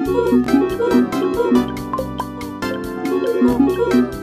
Thank you.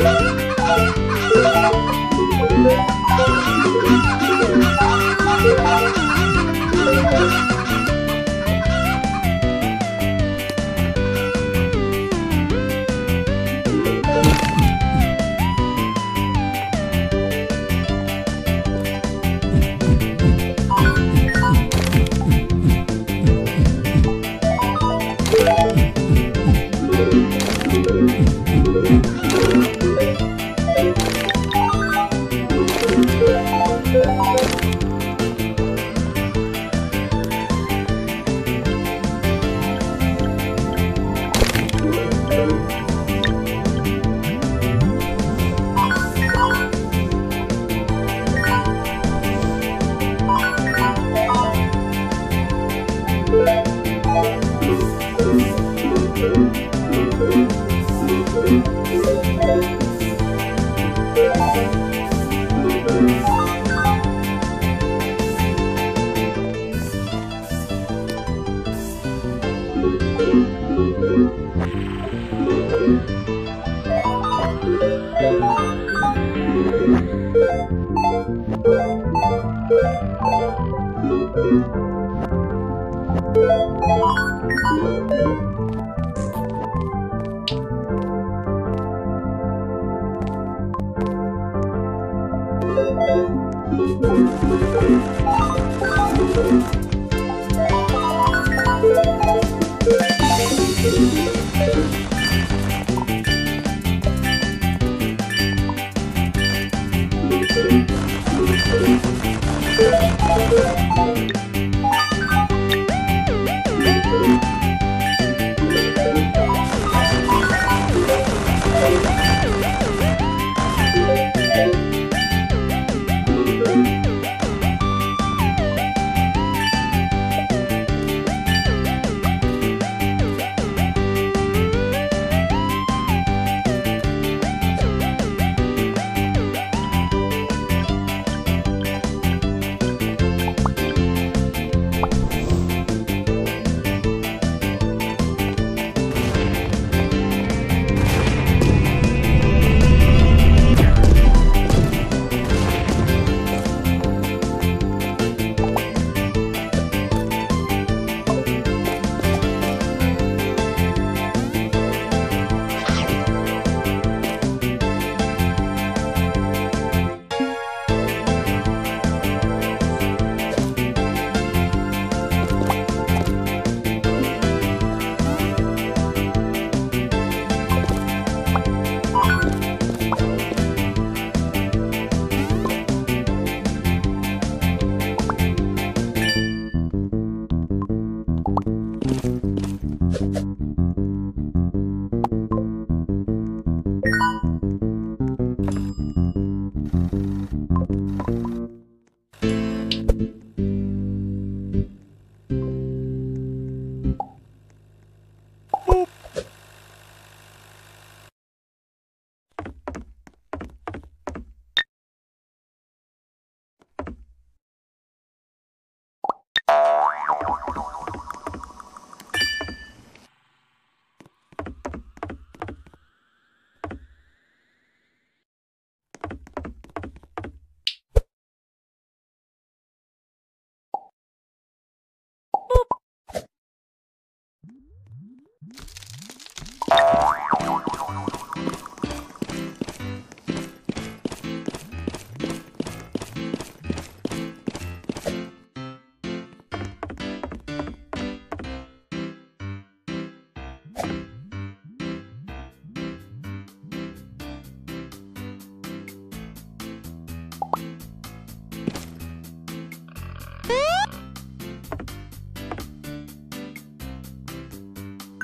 ¡Gracias! Mm-hmm.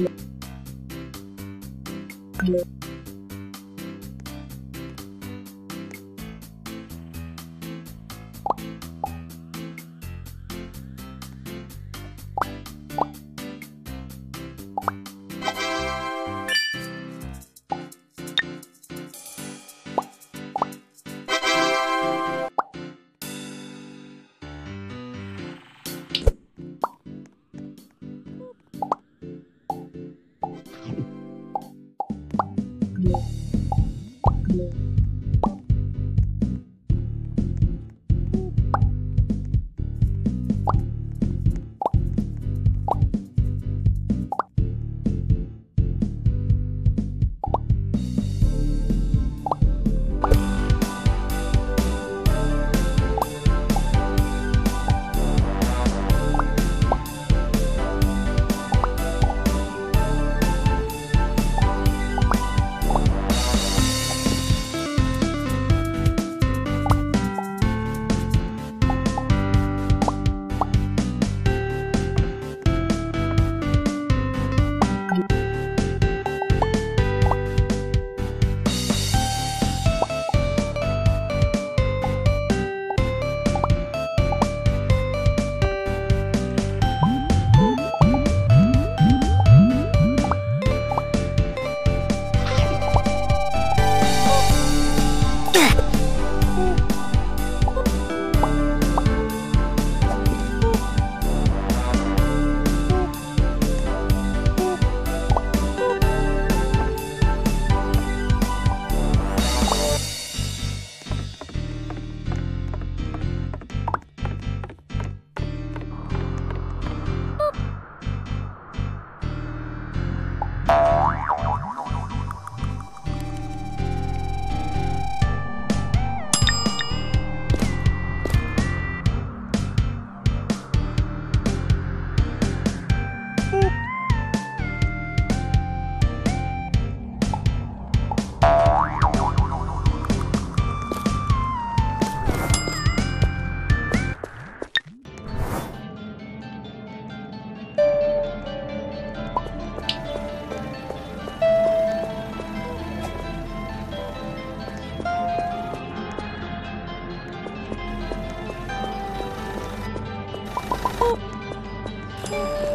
Yeah. っ